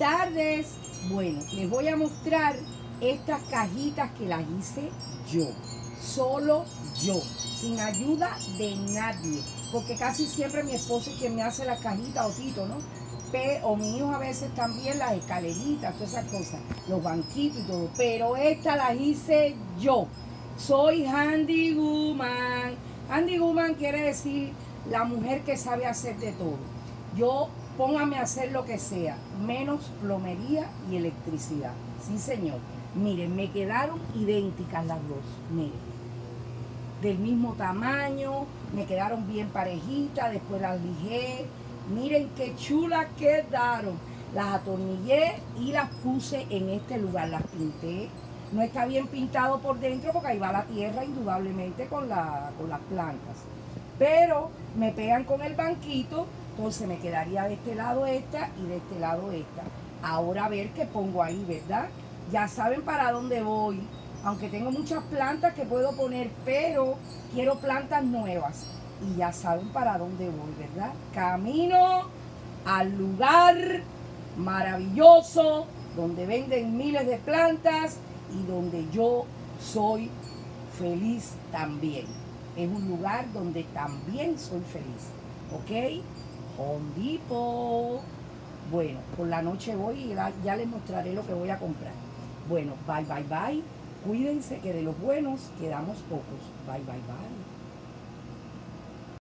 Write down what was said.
tardes. Bueno, les voy a mostrar estas cajitas que las hice yo. Solo yo. Sin ayuda de nadie. Porque casi siempre mi esposo es quien me hace las cajitas o Tito, ¿no? o mi hijo a veces también las escaleritas, todas esas cosas, los banquitos y todo. Pero esta las hice yo. Soy Handy Woman. Handy Woman quiere decir la mujer que sabe hacer de todo. Yo póngame a hacer lo que sea, menos plomería y electricidad. Sí, señor. Miren, me quedaron idénticas las dos. Miren. Del mismo tamaño, me quedaron bien parejitas, después las lijé. Miren qué chulas quedaron. Las atornillé y las puse en este lugar, las pinté. No está bien pintado por dentro porque ahí va la tierra indudablemente con, la, con las plantas. Pero me pegan con el banquito entonces me quedaría de este lado esta y de este lado esta. Ahora a ver qué pongo ahí, ¿verdad? Ya saben para dónde voy. Aunque tengo muchas plantas que puedo poner, pero quiero plantas nuevas. Y ya saben para dónde voy, ¿verdad? Camino al lugar maravilloso donde venden miles de plantas y donde yo soy feliz también. Es un lugar donde también soy feliz. ¿Ok? Home Bueno, por la noche voy y ya les mostraré lo que voy a comprar. Bueno, bye, bye, bye. Cuídense que de los buenos quedamos pocos. Bye, bye, bye.